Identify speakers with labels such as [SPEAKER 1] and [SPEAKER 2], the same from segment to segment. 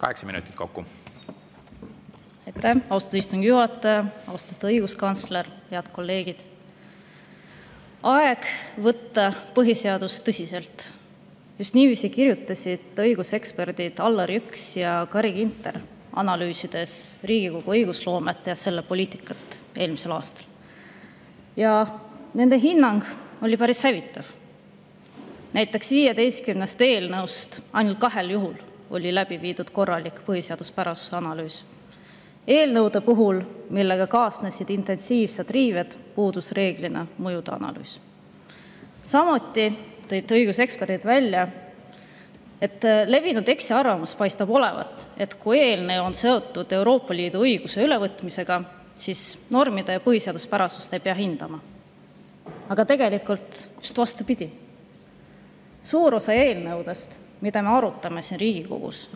[SPEAKER 1] kaheksa minutit kokku.
[SPEAKER 2] aitäh, austatud istungi juhataja, austatud õiguskantsler, head kolleegid. aeg võtta põhiseadust tõsiselt. just niiviisi kirjutasid õiguseksperdid Allar Jõks ja Carri Ginter, analüüsides Riigikogu õigusloomet ja selle poliitikat eelmisel aastal. ja nende hinnang oli päris hävitav. näiteks 15 eelnõust ainult kahel juhul oli läbi viidud korralik põhiseaduspärasuse analüüs. eelnõude puhul, millega kaasnesid intensiivsed riived, puudus reeglina mõjude analüüs. samuti tõid õiguseksperdid välja, et levinud eksiarvamus paistab olevat, et kui eelnõu on seotud Euroopa Liidu õiguse ülevõtmisega, siis normide põhiseaduspärasust ei pea hindama. aga tegelikult just vastupidi. Suur osa eelnõudest mida me arutame siin Riigikogus,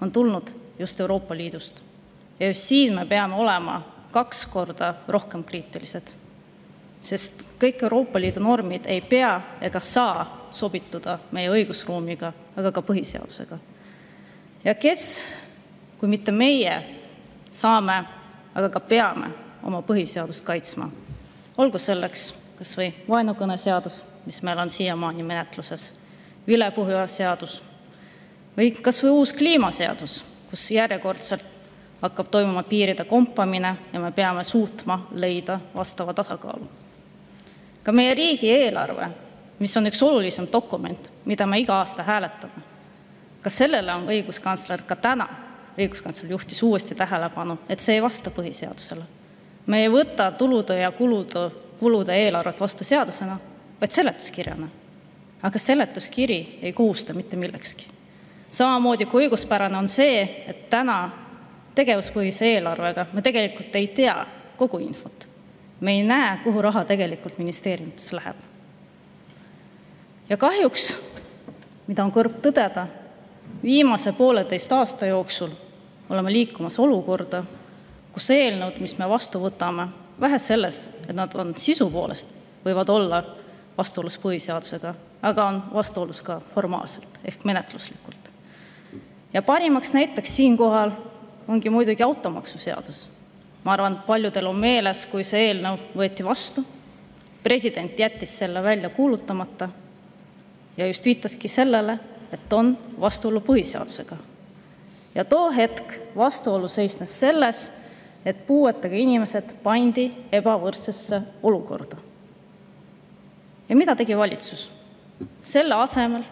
[SPEAKER 2] on tulnud just Euroopa Liidust. ja just siin me peame olema kaks korda rohkem kriitilised, sest kõik Euroopa Liidu normid ei pea ega saa sobituda meie õigusruumiga, aga ka põhiseadusega. ja kes, kui mitte meie, saame, aga ka peame oma põhiseadust kaitsma. olgu selleks kas või vaenukõneseadus, mis meil on siiamaani menetluses vilepuhujaseadus või kas või uus kliimaseadus, kus järjekordselt hakkab toimuma piiride kompamine ja me peame suutma leida vastava tasakaalu. ka meie riigieelarve, mis on üks olulisem dokument, mida me iga aasta hääletame, ka sellele on õiguskantsler ka täna, õiguskantsler juhtis uuesti tähelepanu, et see ei vasta põhiseadusele. me ei võta tulude ja kulude, kulude eelarvet vastu seadusena, vaid seletuskirjana aga seletuskiri ei kohusta mitte millekski. samamoodi kui õiguspärane on see, et täna tegevuspõhise eelarvega me tegelikult ei tea kogu infot. me ei näe, kuhu raha tegelikult ministeeriumides läheb. ja kahjuks, mida on kurb tõdeda, viimase pooleteist aasta jooksul oleme liikumas olukorda, kus eelnõud, mis me vastu võtame, vähe sellest, et nad on sisu poolest, võivad olla vastuolus põhiseadusega, aga on vastuolus ka formaalselt ehk menetluslikult. ja parimaks näiteks siinkohal ongi muidugi automaksuseadus. ma arvan, et paljudel on meeles, kui see eelnõu võeti vastu, president jättis selle välja kuulutamata ja just viitaski sellele, et on vastuolu põhiseadusega. ja too hetk vastuolu seisnes selles, et puuetega inimesed pandi ebavõrdsesse olukorda ja mida tegi valitsus? selle asemel,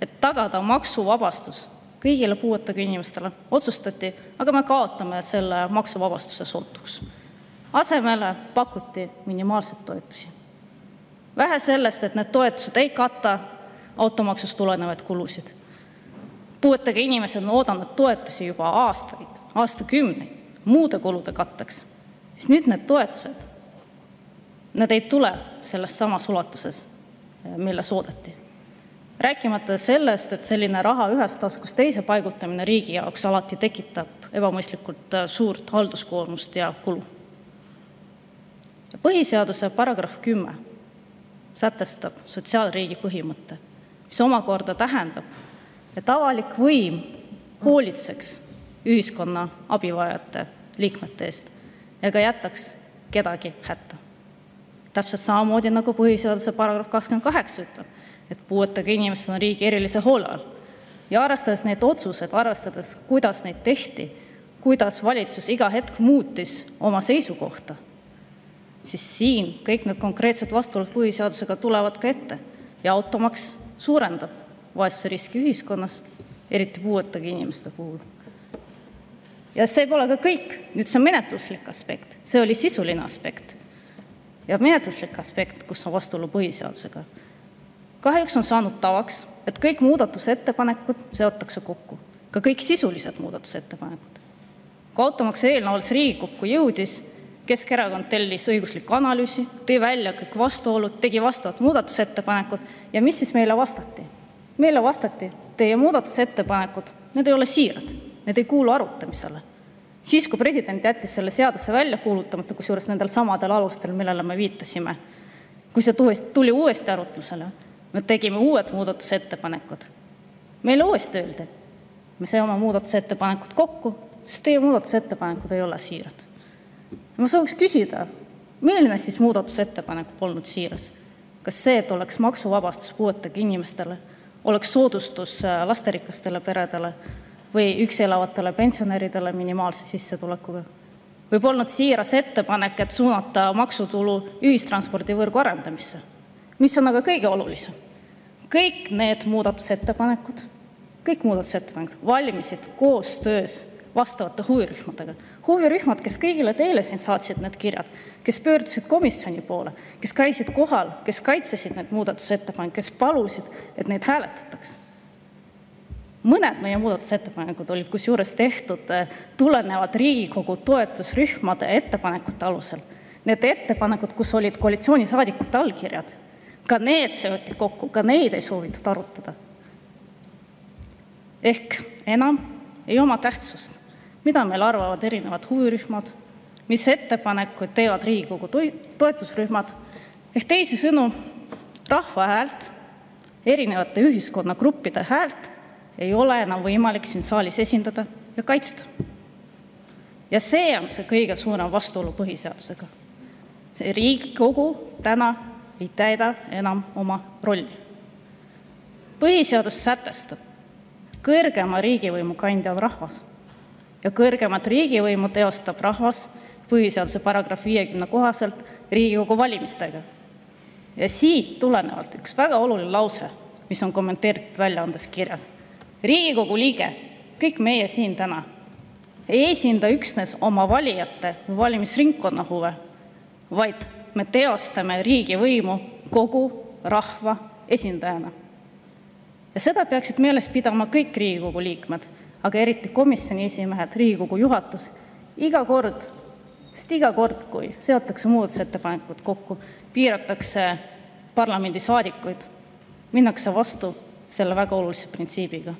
[SPEAKER 2] et tagada maksuvabastus kõigile puuetega inimestele, otsustati, aga me kaotame selle maksuvabastuse sootuks. asemele pakuti minimaalseid toetusi. vähe sellest, et need toetused ei kata automaksust tulenevaid kulusid. puuetega inimesed on oodanud toetusi juba aastaid, aastakümneid muude kulude katteks, nüüd need toetused Nad ei tule selles samas ulatuses, milles oodati. rääkimata sellest, et selline raha ühest taskust teise paigutamine riigi jaoks alati tekitab ebamõistlikult suurt halduskoormust ja kulu. põhiseaduse paragrahv kümme sätestab sotsiaalriigi põhimõtte, mis omakorda tähendab, et avalik võim hoolitseks ühiskonna abivajajate liikmete eest ega jätaks kedagi hätta täpselt samamoodi nagu põhiseaduse paragrahv kakskümmend kaheksa ütleb, et puuetega inimesed on riigi erilise hoole all. arvestades neid otsuseid, arvestades, kuidas neid tehti, kuidas valitsus iga hetk muutis oma seisukohta, siin kõik need konkreetsed vastuolud põhiseadusega tulevad ka ette ja automaks suurendab vaesusriski ühiskonnas, eriti puuetega inimeste puhul. ja see pole ka kõik, nüüd see menetluslik aspekt, see oli sisuline aspekt ja menetluslik aspekt, kus on vastuolu põhiseadusega. kahjuks on saanud tavaks, et kõik muudatusettepanekud seotakse kokku, ka kõik sisulised muudatusettepanekud. kui automaksu eelnõu alles Riigikokku jõudis, Keskerakond tellis õigusliku analüüsi, tõi välja kõik vastuolud, tegi vastavad muudatusettepanekud ja mis siis meile vastati? meile vastati, teie muudatusettepanekud, need ei ole siirad, need ei kuulu arutamisele siis, kui president jättis selle seaduse välja kuulutamata, kusjuures nendel samadel alustel, millele me viitasime, kui see tuli uuesti arutlusele, me tegime uued muudatusettepanekud. meile uuesti öeldi, me seome muudatusettepanekud kokku, sest teie muudatusettepanekud ei ole siirad. ma sooviks küsida, milline siis muudatusettepanek polnud siiras? kas see, et oleks maksuvabastus puuetega inimestele, oleks soodustus äh, lasterikastele peredele või üksi elavatele pensionäridele minimaalse sissetulekuga? või polnud siiras ettepanek, et suunata maksutulu ühistranspordivõrgu arendamisse? mis on aga kõige olulisem, kõik need muudatusettepanekud, kõik muudatusettepanekud valmisid koostöös vastavate huvirühmadega. huvirühmad, kes kõigile teile siin saatsid need kirjad, kes pöördusid komisjoni poole, kes käisid kohal, kes kaitsesid neid muudatusettepanekuid, kes palusid, et neid hääletataks. Mõned meie muudatusettepanekud olid kusjuures tehtud eh, tulenevalt Riigikogu toetusrühmade ettepanekute alusel. Need ettepanekud, kus olid koalitsioonisaadikute allkirjad, ka need seoti kokku, ka neid ei soovitud arutada. ehk enam ei oma tähtsust, mida meil arvavad erinevad huvirühmad, mis ettepanekuid teevad Riigikogu toetusrühmad. ehk teisisõnu, rahva häält, erinevate ühiskonnagruppide häält ei ole enam võimalik siin saalis esindada ja kaitsta. ja see on see kõige suurem vastuolu põhiseadusega. Riigikogu täna ei täida enam oma rolli. põhiseadus sätestab, kõrgema riigivõimu kandja on rahvas ja kõrgemat riigivõimu teostab rahvas põhiseaduse paragrahvi viiekümne kohaselt Riigikogu valimistega. ja siit tulenevalt üks väga oluline lause, mis on kommenteeritud väljaandes kirjas. Riigikogu liige, kõik meie siin täna ei esinda üksnes oma valijate või valimisringkonna huve, vaid me teostame riigivõimu kogu rahva esindajana. ja seda peaksid meeles pidama kõik Riigikogu liikmed, aga eriti komisjoni esimehed, Riigikogu juhatus iga kord, sest iga kord, kui seotakse muudatusettepanekud kokku, piiratakse parlamendisaadikuid, minnakse vastu selle väga olulise printsiibiga.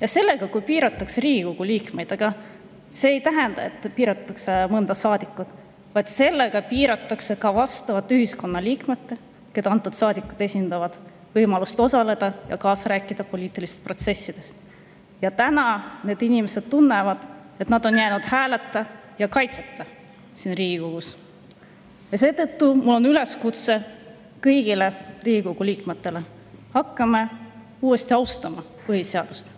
[SPEAKER 2] Ja sellega, kui piiratakse Riigikogu liikmeid, see ei tähenda, et piiratakse mõnda saadikut vaid sellega piiratakse ka vastavate ühiskonnaliikmete, keda antud saadikud esindavad, võimalust osaleda ja kaasa rääkida poliitilistes protsessides. ja täna need inimesed tunnevad, et nad on jäänud hääleta ja kaitseta siin Riigikogus. ja seetõttu mul on üleskutse kõigile Riigikogu liikmetele: hakkame uuesti austama põhiseadust.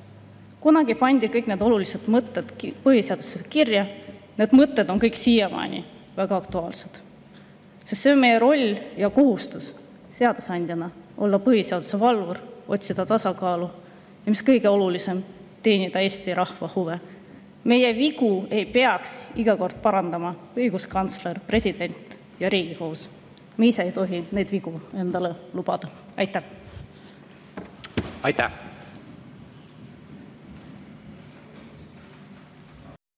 [SPEAKER 2] Kunagi pandi kõik need olulised mõtted põhiseadusesse kirja, need mõtted on kõik siiamaani väga aktuaalsed. sest see on meie roll ja kohustus seadusandjana olla põhiseaduse valvur, otsida tasakaalu ja mis kõige olulisem, teenida Eesti rahva huve. meie vigu ei peaks iga kord parandama õiguskantsler, president ja Riigikohus. me ise ei tohi neid vigu endale lubada. aitäh!
[SPEAKER 1] aitäh!